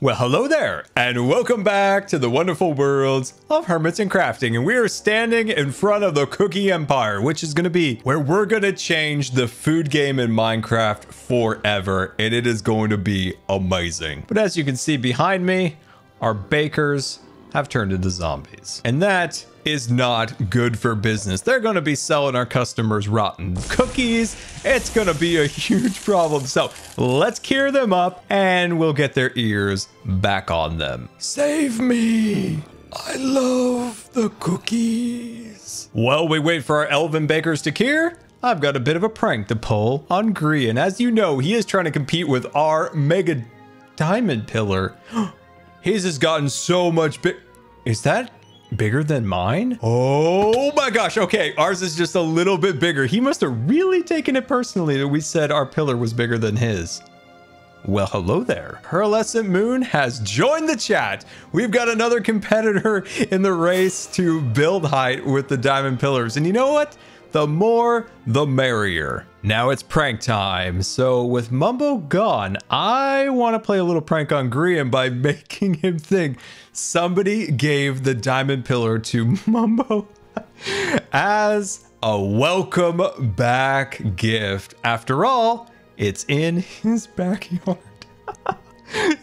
Well, hello there, and welcome back to the wonderful worlds of Hermits and Crafting. And we are standing in front of the Cookie Empire, which is going to be where we're going to change the food game in Minecraft forever. And it is going to be amazing. But as you can see behind me, are bakers have turned into zombies. And that is not good for business. They're going to be selling our customers rotten cookies. It's going to be a huge problem. So let's cure them up and we'll get their ears back on them. Save me. I love the cookies. While we wait for our elven bakers to cure, I've got a bit of a prank to pull on Grian. As you know, he is trying to compete with our mega diamond pillar. His has gotten so much big. Is that bigger than mine? Oh my gosh. Okay, ours is just a little bit bigger. He must have really taken it personally that we said our pillar was bigger than his. Well, hello there. Pearlescent Moon has joined the chat. We've got another competitor in the race to build height with the diamond pillars. And you know what? The more, the merrier. Now it's prank time. So with Mumbo gone, I want to play a little prank on Grian by making him think somebody gave the diamond pillar to Mumbo as a welcome back gift. After all, it's in his backyard.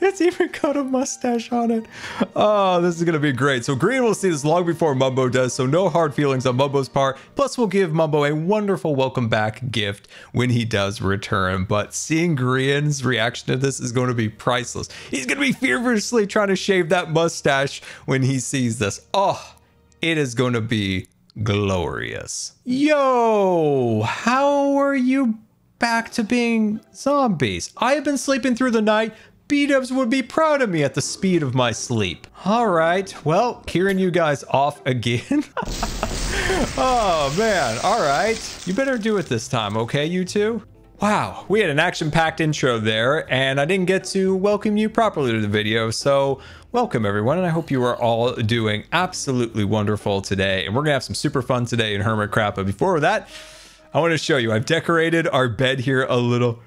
It's even got a mustache on it. Oh, this is going to be great. So Grian will see this long before Mumbo does, so no hard feelings on Mumbo's part. Plus, we'll give Mumbo a wonderful welcome back gift when he does return. But seeing Grian's reaction to this is going to be priceless. He's going to be feverishly trying to shave that mustache when he sees this. Oh, it is going to be glorious. Yo, how are you back to being zombies? I have been sleeping through the night, B-dubs would be proud of me at the speed of my sleep. All right, well, hearing you guys off again. oh man, all right. You better do it this time, okay, you two? Wow, we had an action-packed intro there, and I didn't get to welcome you properly to the video, so welcome everyone, and I hope you are all doing absolutely wonderful today, and we're gonna have some super fun today in Hermitcraft, but before that, I want to show you, I've decorated our bed here a little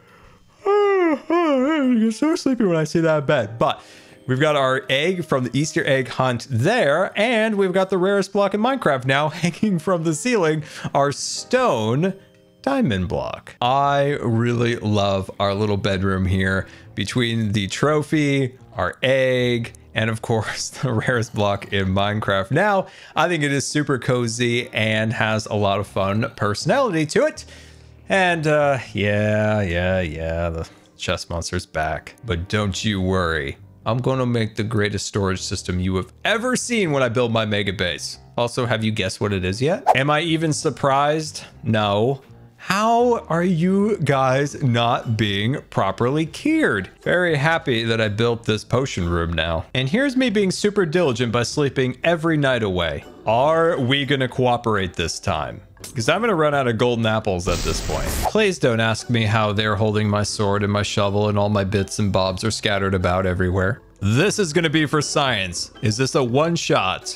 I get so sleepy when I see that bed. But we've got our egg from the Easter egg hunt there, and we've got the rarest block in Minecraft now hanging from the ceiling, our stone diamond block. I really love our little bedroom here between the trophy, our egg, and of course the rarest block in Minecraft. Now, I think it is super cozy and has a lot of fun personality to it. And uh, yeah, yeah, yeah, the chest monster's back. But don't you worry. I'm going to make the greatest storage system you have ever seen when I build my mega base. Also, have you guessed what it is yet? Am I even surprised? No. How are you guys not being properly cured? Very happy that I built this potion room now. And here's me being super diligent by sleeping every night away. Are we gonna cooperate this time? Because I'm gonna run out of golden apples at this point. Please don't ask me how they're holding my sword and my shovel and all my bits and bobs are scattered about everywhere. This is gonna be for science. Is this a one shot?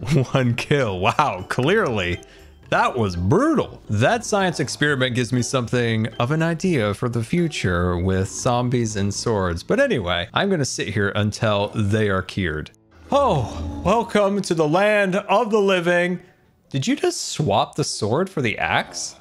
One kill, wow, clearly. That was brutal. That science experiment gives me something of an idea for the future with zombies and swords. But anyway, I'm gonna sit here until they are cured. Oh, welcome to the land of the living. Did you just swap the sword for the axe?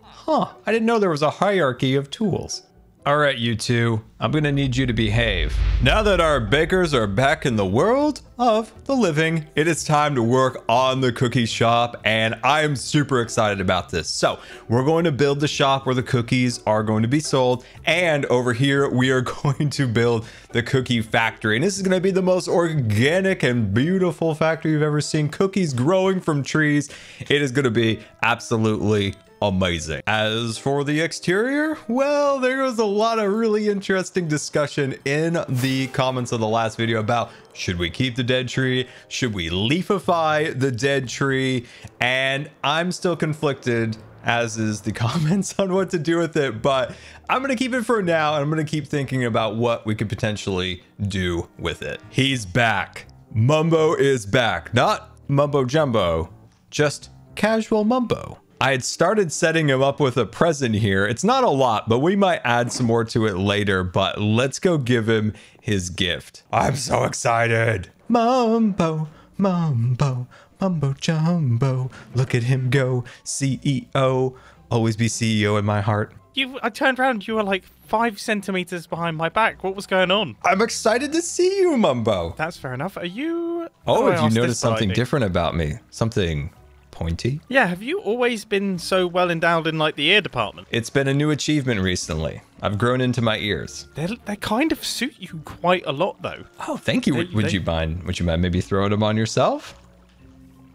Huh, I didn't know there was a hierarchy of tools. All right, you two, I'm gonna need you to behave. Now that our bakers are back in the world of the living, it is time to work on the cookie shop, and I am super excited about this. So, we're going to build the shop where the cookies are going to be sold, and over here, we are going to build the cookie factory. And this is gonna be the most organic and beautiful factory you've ever seen. Cookies growing from trees. It is gonna be absolutely amazing. As for the exterior, well, there was a lot of really interesting discussion in the comments of the last video about should we keep the dead tree? Should we leafify the dead tree? And I'm still conflicted as is the comments on what to do with it, but I'm gonna keep it for now and I'm gonna keep thinking about what we could potentially do with it. He's back. Mumbo is back. Not mumbo jumbo, just casual mumbo. I had started setting him up with a present here. It's not a lot, but we might add some more to it later. But let's go give him his gift. I'm so excited. Mumbo, mumbo, mumbo jumbo. Look at him go. CEO. Always be CEO in my heart. You, I turned around. You were like five centimeters behind my back. What was going on? I'm excited to see you, Mumbo. That's fair enough. Are you? Oh, oh have you noticed something different about me? Something pointy? Yeah. Have you always been so well endowed in like the ear department? It's been a new achievement recently. I've grown into my ears. They they kind of suit you quite a lot though. Oh, thank you. Would, They- would they- you mind? Would you mind maybe throwing them on yourself?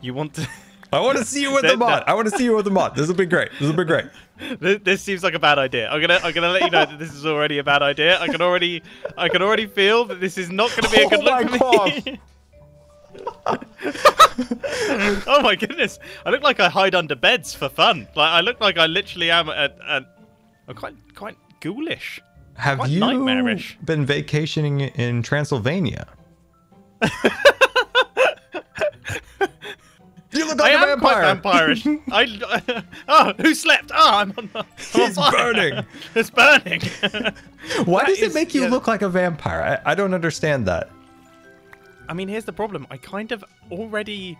You want to? I want to see you with them on. I want to see you with them on. This will be great. This will be great. this, this seems like a bad idea. I'm gonna I'm gonna let you know that this is already a bad idea. I can already I can already feel that this is not gonna be a oh good Oh look my for me. oh my goodness! I look like I hide under beds for fun. Like I look like I literally am a, a, I'm quite quite ghoulish. Have Quite you nightmarish. been vacationing in Transylvania? you look like I a am vampire. quite vampirish. I, oh, who slept? Oh, I'm on. I'm He's fire. burning. it's burning. Why That does it make you yeah. look like a vampire? I, I don't understand that. I mean, here's the problem. I kind of already.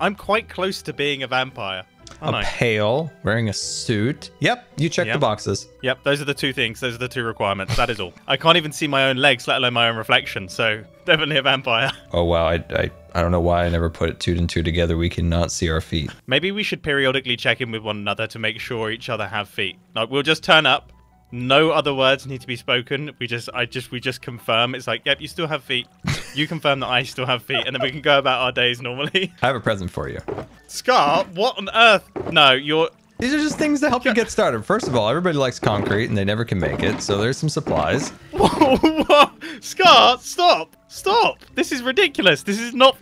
I'm quite close to being a vampire. A I? pale, wearing a suit. Yep, you check the boxes. Yep, those are the two things. Those are the two requirements. That is all. I can't even see my own legs, let alone my own reflection. So definitely a vampire. Oh wow, I, I I don't know why I never put two and two together. We cannot see our feet. Maybe we should periodically check in with one another to make sure each other have feet. Like we'll just turn up. No other words need to be spoken. We just, I just, we just confirm. It's like, yep, you still have feet. You confirm that I still have feet, and then we can go about our days normally. I have a present for you. Scar, what on earth? No, you're. These are just things to help you get started. First of all, everybody likes concrete and they never can make it, so there's some supplies. Whoa, Scar, stop, stop! This is ridiculous. This is not,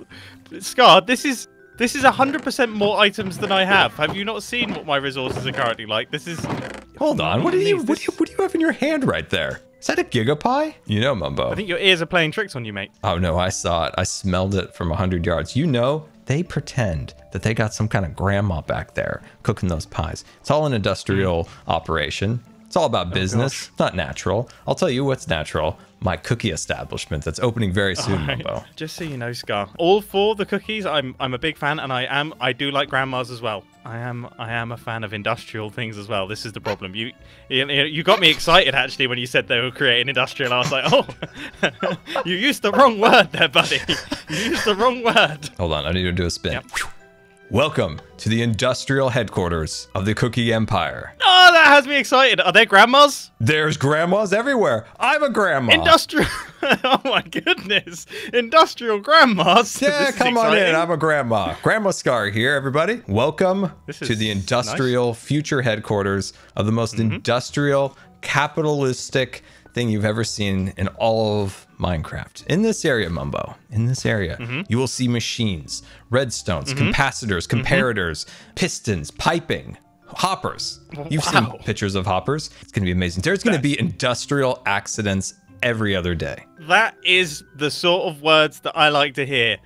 Scar. This is this is hundred percent more items than I have. Have you not seen what my resources are currently like? This is. Hold on, what do you what do you you have in your hand right there? Is that a gigapie? You know, Mumbo. I think your ears are playing tricks on you, mate. Oh no, I saw it. I smelled it from 100 yards. You know, they pretend that they got some kind of grandma back there cooking those pies. It's all an industrial operation. It's all about oh, business, not natural. I'll tell you what's natural. My cookie establishment that's opening very soon, Right. Mumbo. Just so you know, Scar. All for the cookies. I'm I'm a big fan, and I am I do like grandmas as well. I am I am a fan of industrial things as well. This is the problem. You you, you got me excited actually when you said they were creating industrial. I was like, oh, you used the wrong word there, buddy. You used the wrong word. Hold on, I need to do a spin. Yep. Welcome to the industrial headquarters of the Cookie Empire. Oh, that has me excited. Are there grandmas? There's grandmas everywhere. I'm a grandma. Industrial. oh my goodness. Industrial grandmas. Yeah, come on in. I'm a grandma. Grandma Scar here, everybody. Welcome to the industrial future headquarters of the most Mm-hmm. industrial, capitalistic thing you've ever seen in all of Minecraft. In this area, Mumbo, in this area, Mm-hmm. you will see machines, redstones, capacitors, comparators, pistons, piping. Hoppers. You've Wow. seen pictures of hoppers. It's going to be amazing. There's going to be industrial accidents every other day. That is the sort of words that I like to hear.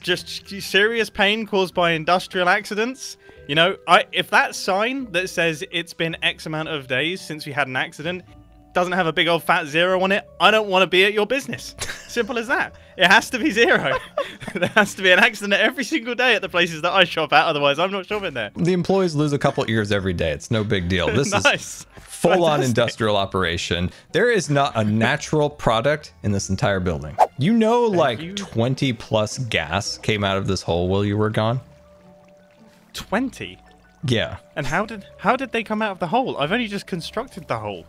Just serious pain caused by industrial accidents. You know, I if that sign that says it's been X amount of days since we had an accident doesn't have a big old fat zero on it, I don't want to be at your business. Simple as that. It has to be zero. there has to be an accident every single day at the places that I shop at, otherwise I'm not shopping there. The employees lose a couple ears every day. It's no big deal. This is nice. Full on industrial operation. There is not a natural product in this entire building. You know, like you. 20 plus gas came out of this hole while you were gone? 20. Yeah. And how did how did they come out of the hole? I've only just constructed the hole.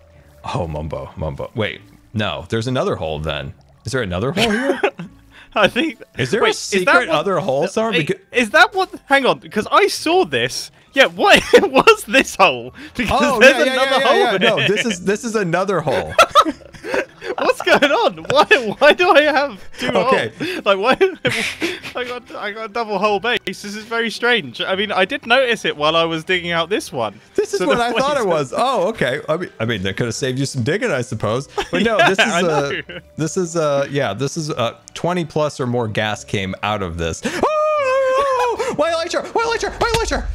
Oh, Mumbo, Mumbo. Wait, no, there's another hole then. Is there another hole here? I think. Is there Wait, a secret what- other hole somewhere? Is that what? Hang on, because I saw this. Yeah, what was this hole? Oh, because Oh, there's yeah, yeah, another yeah, hole No, this is this is another hole. What's going on? Why? Why do I have two Okay. holes? Like why? I got I got a double hole base. This is very strange. I mean, I did notice it while I was digging out this one. This is So what I thought it was. Oh, okay. I mean, I mean, that could have saved you some digging, I suppose. But no, this is Yeah, uh, this is uh, yeah, this is uh, 20 plus or more gas came out of this. Oh, why lecture? Why lecture? Why lecture?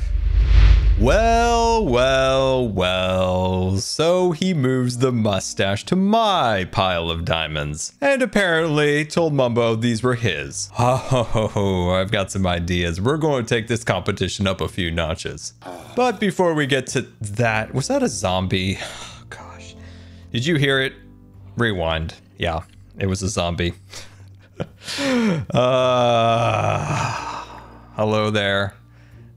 Well, well, well. So he moves the mustache to my pile of diamonds. And apparently told Mumbo these were his. Oh, I've got some ideas. We're going to take this competition up a few notches. But before we get to that, was that a zombie? Oh, gosh. Did you hear it? Rewind. Yeah, it was a zombie. uh, hello there.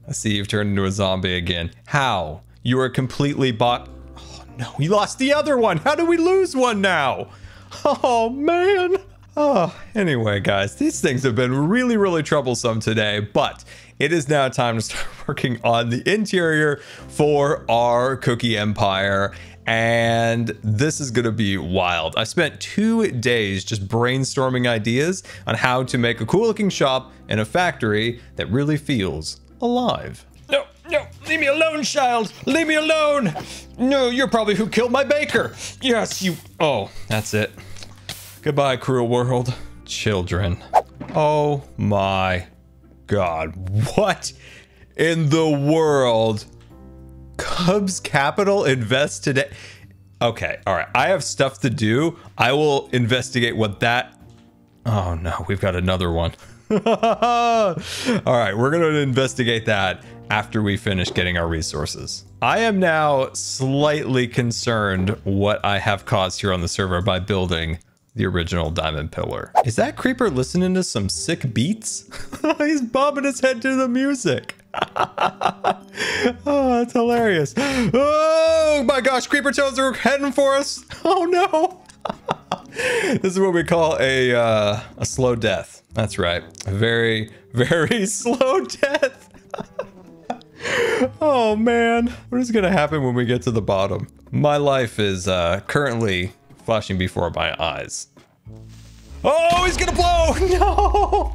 I see you've turned into a zombie again. How? You are completely bought. Oh, no, we lost the other one. How do we lose one now? Oh, man. Oh, anyway, guys, these things have been really, really troublesome today, but it is now time to start working on the interior for our cookie empire. And this is to be wild. I spent two days just brainstorming ideas on how to make a cool looking shop in a factory that really feels alive. No, no, leave me alone, child. Leave me alone. No, you're probably who killed my baker. Yes, you. Oh, that's it. Goodbye, cruel world. Children. Oh my god. What in the world? Cubs Capital invest today. Okay, all right. I have stuff to do. I will investigate what that. Oh no, we've got another one. All right, we're going to investigate that after we finish getting our resources. I am now slightly concerned what I have caused here on the server by building the original diamond pillar. Is that creeper listening to some sick beats? He's bobbing his head to the music. oh, that's hilarious. Oh my gosh, creeper toads are heading for us. Oh no. this is what we call a uh, a slow death. That's right. A very, very slow death. oh man. What is gonna happen when we get to the bottom? My life is uh, currently flashing before my eyes. Oh, he's gonna blow! No!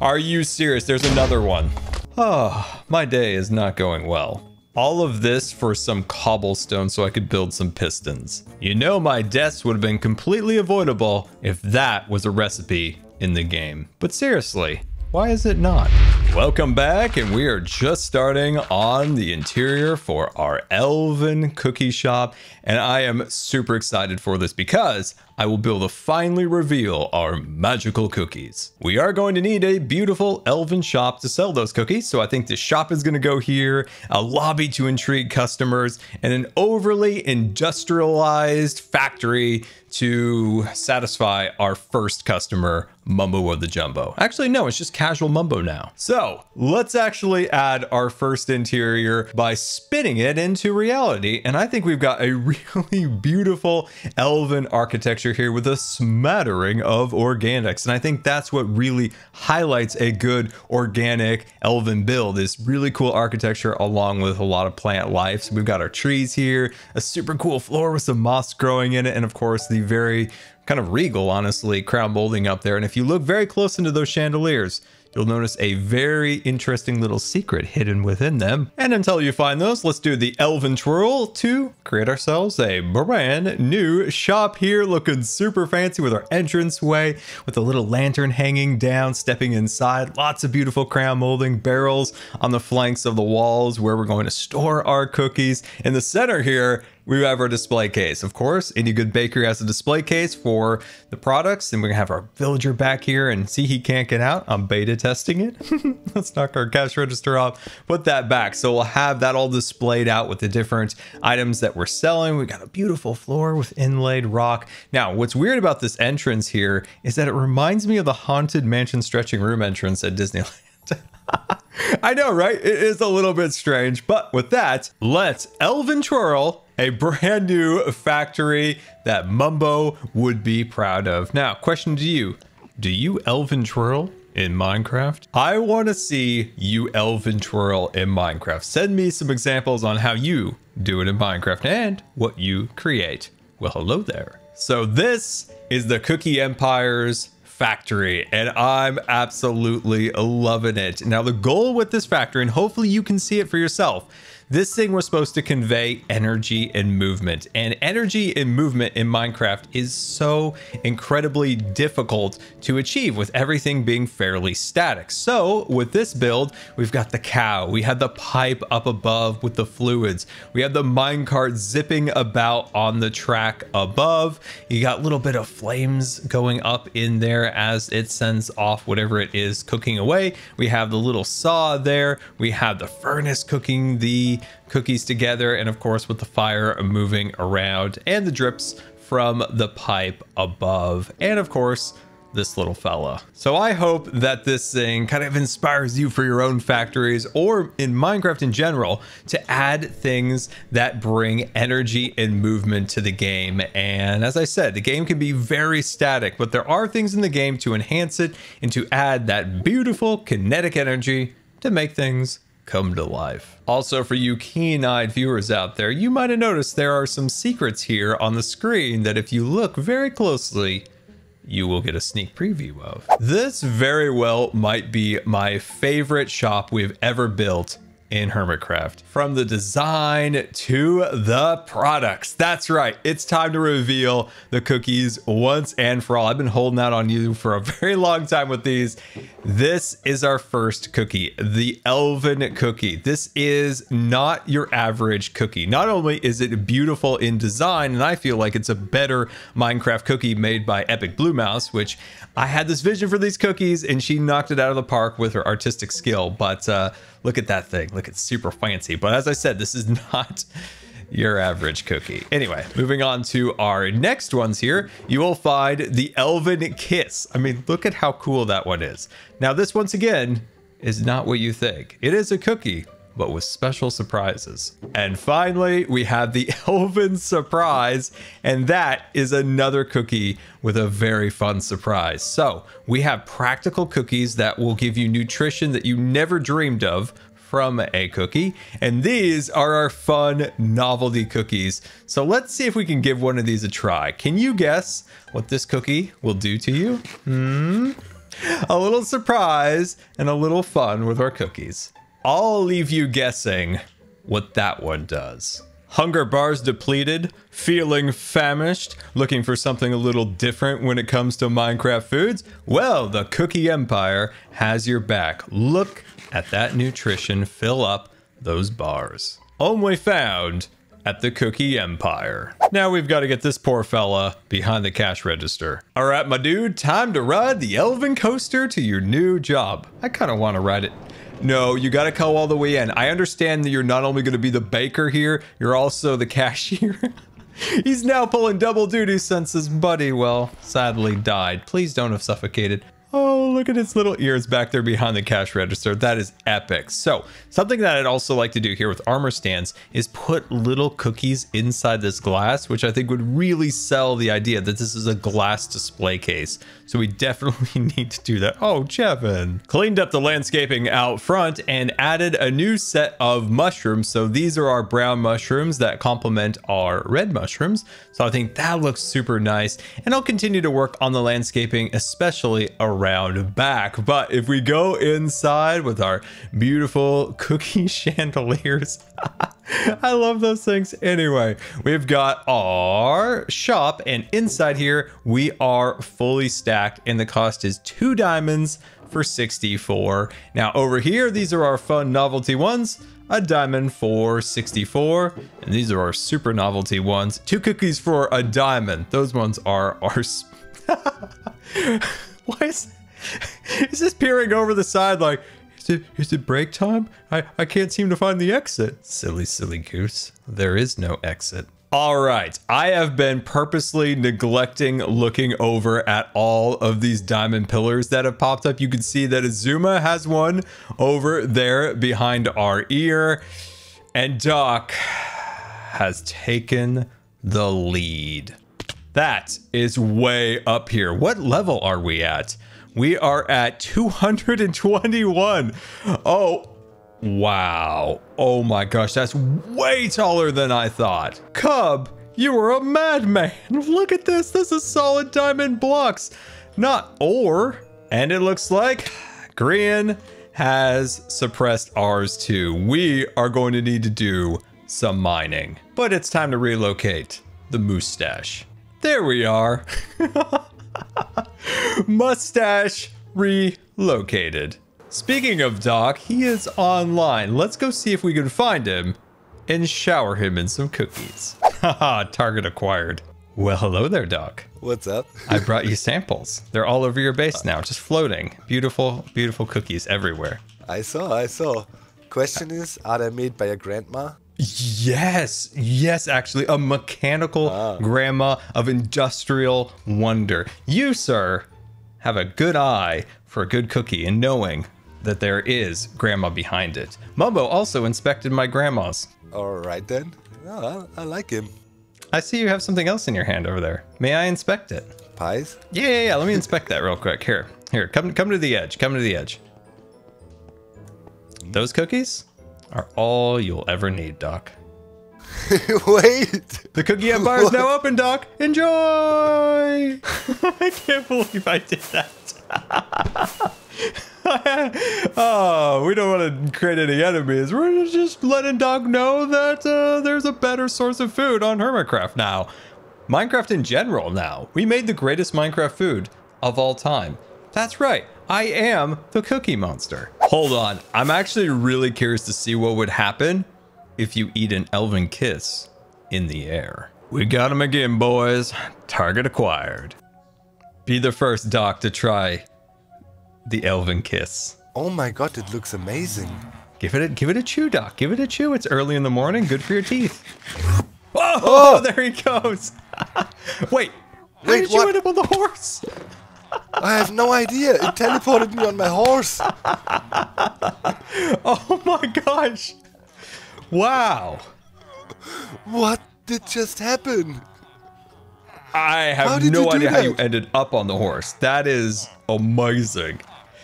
Are you serious? There's another one. Oh, my day is not going well. All of this for some cobblestone so I could build some pistons. You know my deaths would have been completely avoidable if that was a recipe in the game. But seriously, why is it not? Welcome back, and we are just starting on the interior for our Elven cookie shop, and I am super excited for this because I will be able to finally reveal our magical cookies. We are going to need a beautiful elven shop to sell those cookies, so I think the shop is going to go here, a lobby to intrigue customers, and an overly industrialized factory to satisfy our first customer, Mumbo of the Jumbo. Actually, no, it's just casual Mumbo now. So let's actually add our first interior by spinning it into reality. And I think we've got a really beautiful elven architecture here with a smattering of organics. And I think that's what really highlights a good organic elven build is really cool architecture along with a lot of plant life. So we've got our trees here, a super cool floor with some moss growing in it. And of course the very kind of regal, honestly, crown molding up there. And if you look very close into those chandeliers, you'll notice a very interesting little secret hidden within them. And until you find those, let's do the Elven Twirl to create ourselves a brand new shop here, looking super fancy with our entranceway, with a little lantern hanging down, stepping inside, lots of beautiful crown molding, barrels on the flanks of the walls where we're going to store our cookies. In the center here, we have our display case. Of course, any good bakery has a display case for the products. And we're gonna have our villager back here and see he can't get out. I'm beta testing it. Let's knock our cash register off, put that back. So we'll have that all displayed out with the different items that we're selling. We got a beautiful floor with inlaid rock. Now, what's weird about this entrance here is that it reminds me of the Haunted Mansion stretching room entrance at Disneyland. I know, right? It is a little bit strange, but with that, let's Elven Twirl a brand new factory that Mumbo would be proud of. Now, question to you. Do you Elven Twirl in Minecraft? I want to see you Elven Twirl in Minecraft. Send me some examples on how you do it in Minecraft and what you create. Well, hello there. So this is the Cookie Empire's factory and I'm absolutely loving it. Now the goal with this factory, and hopefully you can see it for yourself, This thing was supposed to convey energy and movement. And energy and movement in Minecraft is so incredibly difficult to achieve with everything being fairly static. So with this build, we've got the cow, we had the pipe up above with the fluids, we have the minecart zipping about on the track above. You got a little bit of flames going up in there as it sends off whatever it is cooking away. We have the little saw there. We have the furnace cooking the cookies together. And of course, with the fire moving around and the drips from the pipe above. And of course, this little fella. So I hope that this thing kind of inspires you for your own factories or in Minecraft in general to add things that bring energy and movement to the game. And as I said, the game can be very static, but there are things in the game to enhance it and to add that beautiful kinetic energy to make things come to life. Also, for you keen-eyed viewers out there, you might have noticed there are some secrets here on the screen that if you look very closely, you will get a sneak preview of. This very well might be my favorite shop we've ever built in Hermitcraft. From the design to the products. That's right. It's time to reveal the cookies once and for all. I've been holding out on you for a very long time with these. This is our first cookie, the Elven cookie. This is not your average cookie. Not only is it beautiful in design, and I feel like it's a better Minecraft cookie made by Epic Blue Mouse, which I had this vision for these cookies and she knocked it out of the park with her artistic skill. But uh, look at that thing. Look, it's super fancy. But as I said, this is not your average cookie. Anyway, moving on to our next ones here, you will find the Elven Kiss. I mean, look at how cool that one is. Now, this once again is not what you think. It is a cookie, but with special surprises. And finally, we have the Elven Surprise, and that is another cookie with a very fun surprise. So we have practical cookies that will give you nutrition that you never dreamed of from a cookie. And these are our fun novelty cookies. So let's see if we can give one of these a try. Can you guess what this cookie will do to you? Hmm? A little surprise and a little fun with our cookies. I'll leave you guessing what that one does. Hunger bars depleted, feeling famished, looking for something a little different when it comes to Minecraft foods? Well, the Cookie Empire has your back. Look at that nutrition fill up those bars. Only found at the Cookie Empire. Now we've got to get this poor fella behind the cash register. All right, my dude, time to ride the Elven Coaster to your new job. I kind of want to ride it no, you got to go all the way in. I understand that you're not only going to be the baker here, you're also the cashier. He's now pulling double duty since his buddy, well, sadly died. Please don't have suffocated. Oh, look at his little ears back there behind the cash register. That is epic. So something that I'd also like to do here with armor stands is put little cookies inside this glass, which I think would really sell the idea that this is a glass display case. So we definitely need to do that. Oh, Jevin. Cleaned up the landscaping out front and added a new set of mushrooms. So these are our brown mushrooms that complement our red mushrooms. So I think that looks super nice. And I'll continue to work on the landscaping, especially around around back. But if we go inside with our beautiful cookie chandeliers, I love those things. Anyway, we've got our shop and inside here we are fully stacked and the cost is two diamonds for 64. Now over here, these are our fun novelty ones a diamond for 64 and these are our super novelty ones two cookies for a diamond those ones are our Why is he's just peering over the side like, is it, is it break time? I, I can't seem to find the exit. Silly, silly goose. There is no exit. All right, I have been purposely neglecting looking over at all of these diamond pillars that have popped up. You can see that Xisuma has one over there behind our ear, and Doc has taken the lead. That is way up here. What level are we at? We are at 221. Oh, wow. Oh my gosh, that's way taller than I thought. Cub, you are a madman. Look at this. This is solid diamond blocks, not ore. And it looks like Grian has suppressed ours too. We are going to need to do some mining. But it's time to relocate the mustache. There we are. mustache relocated. Speaking of Doc, he is online. Let's go see if we can find him and shower him in some cookies. Haha, target acquired. Well, hello there, Doc. What's up? I brought you samples. They're all over your base now, just floating. Beautiful, beautiful cookies everywhere. I saw, I saw. Question is, are they made by a grandma? Yes, yes, actually, a mechanical ah. grandma of industrial wonder. You, sir, have a good eye for a good cookie and knowing that there is grandma behind it. Mumbo also inspected my grandma's. All right then. Oh, I, I like him. I see you have something else in your hand over there. May I inspect it? Pies? Yeah, yeah, yeah. Let me inspect that real quick. Here, here. Come, come to the edge. Come to the edge. Those cookies are all you'll ever need, Doc. Wait! The Cookie Empire is now open, Doc. Enjoy! I can't believe I did that. oh, we don't want to create any enemies. We're just letting Doc know that uh, there's a better source of food on Hermitcraft now. Minecraft in general now. We made the greatest Minecraft food of all time. That's right. I am the Cookie Monster. Hold on. I'm actually really curious to see what would happen if you eat an elven kiss in the air. We got him again, boys. Target acquired. Be the first Doc to try the elven kiss. Oh my god, it looks amazing. Give it a give it a chew, Doc. Give it a chew. It's early in the morning. Good for your teeth. Oh, there he goes. Wait, how Wait, did you what? end up on the horse? I have no idea. It teleported me on my horse. Oh my gosh. Wow. What did just happen? I have no idea how you ended up on the horse. That is amazing.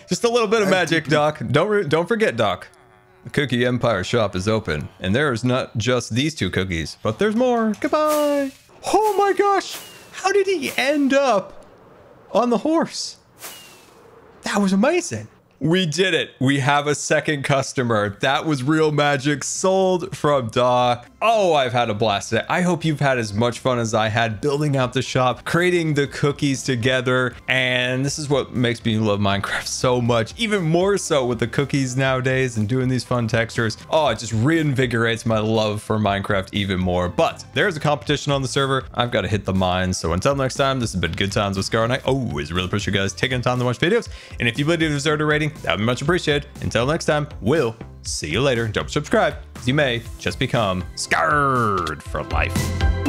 Just a little bit of magic, Doc. Don't re- don't forget, Doc. The Cookie Empire shop is open, and there's not just these two cookies, but there's more. Goodbye. Oh my gosh! How did he end up on the horse? That was amazing. We did it. We have a second customer. That was real magic sold from Doc. Oh, I've had a blast today. I hope you've had as much fun as I had building out the shop, creating the cookies together. And this is what makes me love Minecraft so much, even more so with the cookies nowadays and doing these fun textures. Oh, it just reinvigorates my love for Minecraft even more. But there's a competition on the server. I've got to hit the mines. So until next time, this has been Good Times with Scar, and I always really appreciate you guys taking time to watch videos. And if you believe you deserve a rating, that would be much appreciated. Until next time, we'll see you later. Don't subscribe, you may just become scarred for life.